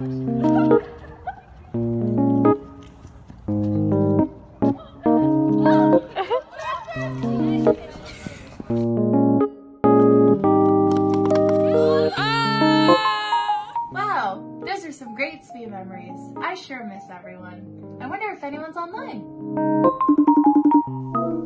Ah! Wow, those are some great SWE memories. I sure miss everyone. I wonder if anyone's online.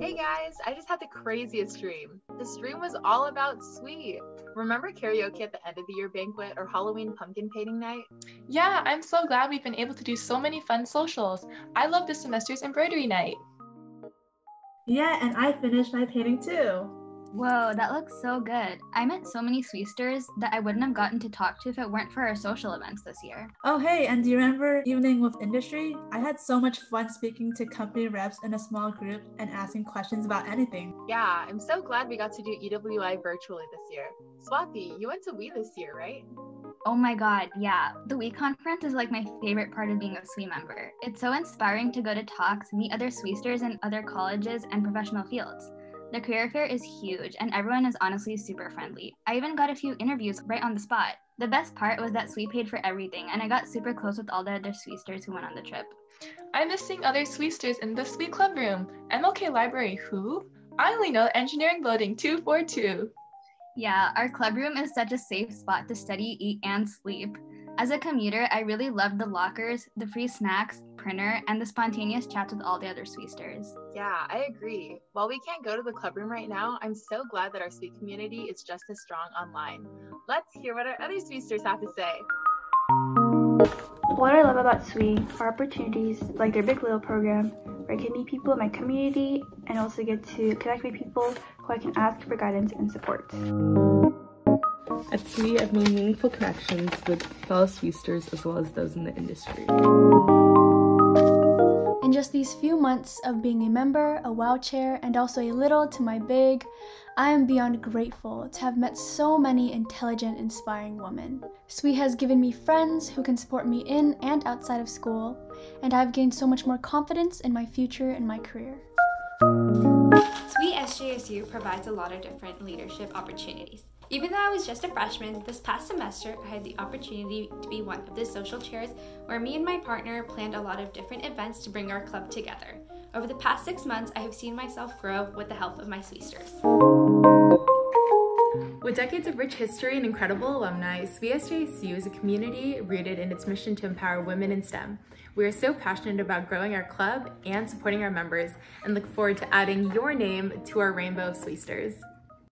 Hey guys, I just had the craziest dream. The dream was all about SWE. Remember karaoke at the end of the year banquet or Halloween pumpkin painting night? Yeah, I'm so glad we've been able to do so many fun socials. I love this semester's embroidery night. Yeah, and I finished my painting too. Whoa, that looks so good. I met so many Swesters that I wouldn't have gotten to talk to if it weren't for our social events this year. Oh, hey, and do you remember Evening with Industry? I had so much fun speaking to company reps in a small group and asking questions about anything. Yeah, I'm so glad we got to do EWI virtually this year. Swati, you went to WE this year, right? Oh my god, yeah. The WE conference is like my favorite part of being a SWE member. It's so inspiring to go to talks, meet other Swesters in other colleges and professional fields. The career fair is huge and everyone is honestly super friendly. I even got a few interviews right on the spot. The best part was that SWE paid for everything and I got super close with all the other Swesters who went on the trip. I miss seeing other Swesters in the SWE club room. MLK Library, who? I only know Engineering Building 242. Yeah, our club room is such a safe spot to study, eat, and sleep. As a commuter, I really loved the lockers, the free snacks, printer, and the spontaneous chats with all the other Swesters. Yeah, I agree. While we can't go to the club room right now, I'm so glad that our SWE community is just as strong online. Let's hear what our other Swesters have to say. What I love about SWE are opportunities like their Big Little program, where I can meet people in my community and also get to connect with people who I can ask for guidance and support. At SWE, I've made meaningful connections with fellow SWEsters as well as those in the industry. In just these few months of being a member, a WOW chair, and also a little to my big, I am beyond grateful to have met so many intelligent, inspiring women. SWE has given me friends who can support me in and outside of school, and I've gained so much more confidence in my future and my career. SJSU provides a lot of different leadership opportunities. Even though I was just a freshman, this past semester I had the opportunity to be one of the social chairs where me and my partner planned a lot of different events to bring our club together. Over the past six months, I have seen myself grow with the help of my Swesters. With decades of rich history and incredible alumni, SWE is a community rooted in its mission to empower women in STEM. We are so passionate about growing our club and supporting our members and look forward to adding your name to our rainbow of Swesters.